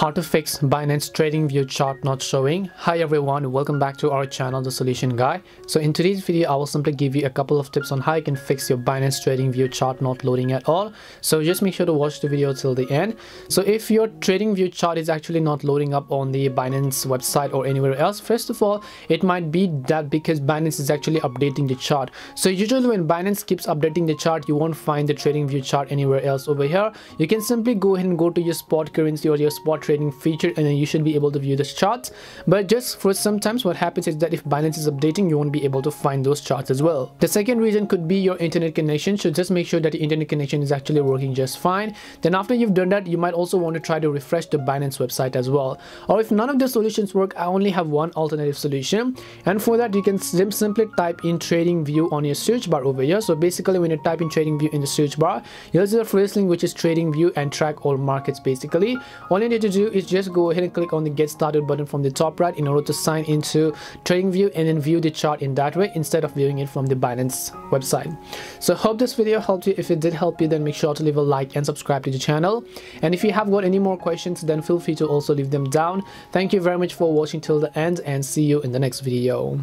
How to fix Binance trading view chart not showing. Hi everyone, welcome back to our channel, The Solution Guy. So in today's video, I will simply give you a couple of tips on how you can fix your Binance trading view chart not loading at all. So just make sure to watch the video till the end. So if your trading view chart is actually not loading up on the Binance website or anywhere else, first of all, it might be that because Binance is actually updating the chart. So usually when Binance keeps updating the chart, you won't find the trading view chart anywhere else over here. You can simply go ahead and go to your spot currency or your spot trading feature and then you should be able to view this charts. But just for sometimes what happens is that if Binance is updating you won't be able to find those charts as well. The second reason could be your internet connection. So just make sure that the internet connection is actually working just fine. Then after you've done that you might also want to try to refresh the Binance website as well. Or if none of the solutions work I only have one alternative solution. And for that you can sim simply type in trading view on your search bar over here. So basically when you type in trading view in the search bar you'll see the first link which is trading view and track all markets basically. All you need to do is just go ahead and click on the get started button from the top right in order to sign into TradingView and then view the chart in that way instead of viewing it from the Binance website. So hope this video helped you. If it did help you then make sure to leave a like and subscribe to the channel. And if you have got any more questions then feel free to also leave them down. Thank you very much for watching till the end and see you in the next video.